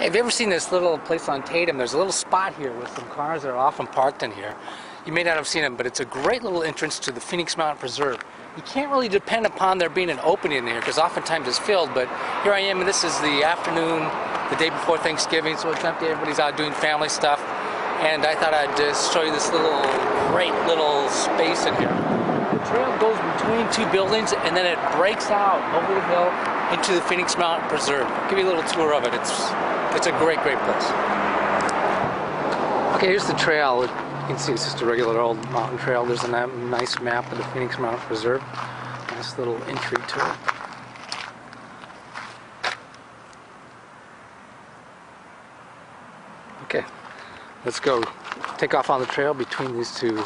Hey, have you ever seen this little place on Tatum? There's a little spot here with some cars that are often parked in here. You may not have seen them, but it's a great little entrance to the Phoenix Mountain Preserve. You can't really depend upon there being an opening in here because oftentimes it's filled, but here I am, and this is the afternoon, the day before Thanksgiving, so it's empty. Everybody's out doing family stuff. And I thought I'd just show you this little, great little space in here. The trail goes between two buildings and then it breaks out over the hill into the Phoenix Mountain Preserve. I'll give you a little tour of it. It's it's a great, great place. Okay, here's the trail. You can see it's just a regular old mountain trail. There's a nice map of the Phoenix Mountain Preserve. Nice little entry to it. Okay, let's go take off on the trail between these two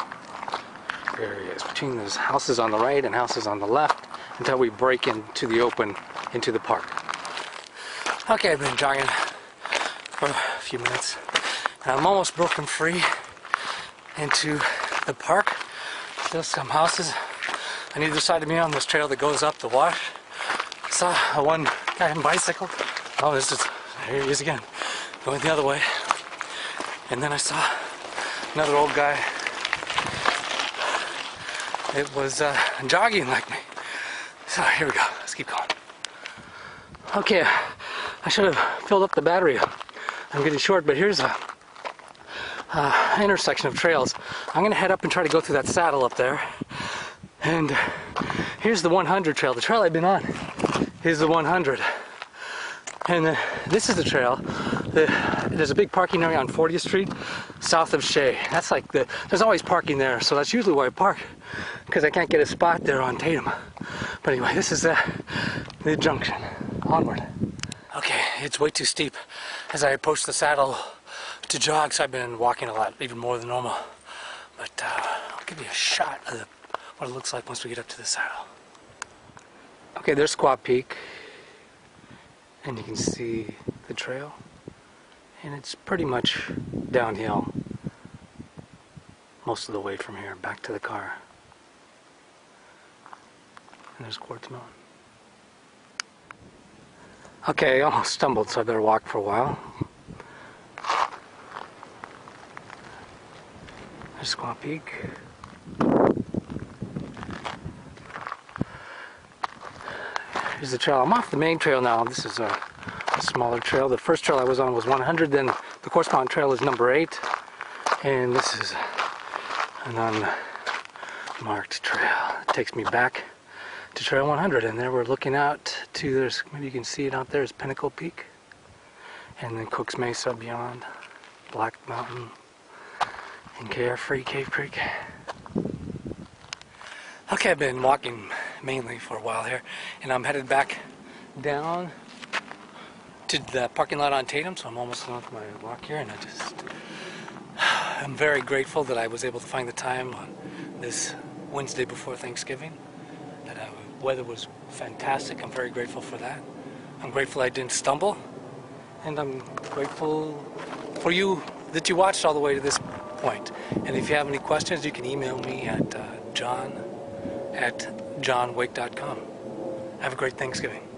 areas, between those houses on the right and houses on the left until we break into the open into the park. Okay, I've been jogging for a few minutes. And I'm almost broken free into the park. There's some houses on either side of me on this trail that goes up the wash. I saw a one guy on bicycle. Oh, this is, here he is again, going the other way. And then I saw another old guy. It was uh, jogging like me. So here we go. Let's keep going. Okay, I should have filled up the battery. I'm getting short, but here's a intersection of trails. I'm to head up and try to go through that saddle up there. And here's the 100 trail. The trail I've been on is the 100. And this is the trail. The, there's a big parking area on 40th Street, south of Shea. That's like the, there's always parking there, so that's usually where I park, because I can't get a spot there on Tatum. But anyway, this is the, the junction. Onward. It's way too steep. As I approach the saddle to jog, so I've been walking a lot, even more than normal. But uh, I'll give you a shot of the, what it looks like once we get up to the saddle. Okay, there's Squaw Peak. And you can see the trail. And it's pretty much downhill most of the way from here back to the car. And there's Quartz Mountain. Okay, I almost stumbled, so I better walk for a while. There's Squaw Peak. Here's the trail. I'm off the main trail now. This is a, smaller trail. The first trail I was on was 100, then the Mountain Trail is number 8. And this is an unmarked trail. It takes me back to Trail 100 and there we're looking out to there's maybe you can see it out there is Pinnacle Peak and then Cooks Mesa beyond Black Mountain and Carefree Cave Creek. Okay I've been walking mainly for a while here and I'm headed back down to the parking lot on Tatum so I'm almost done with my walk here and I just I'm very grateful that I was able to find the time on this Wednesday before Thanksgiving that I weather was fantastic. I'm very grateful for that. I'm grateful I didn't stumble. And I'm grateful for you that you watched all the way to this point. And if you have any questions, you can email me at uh, john at johnwake.com. Have a great Thanksgiving.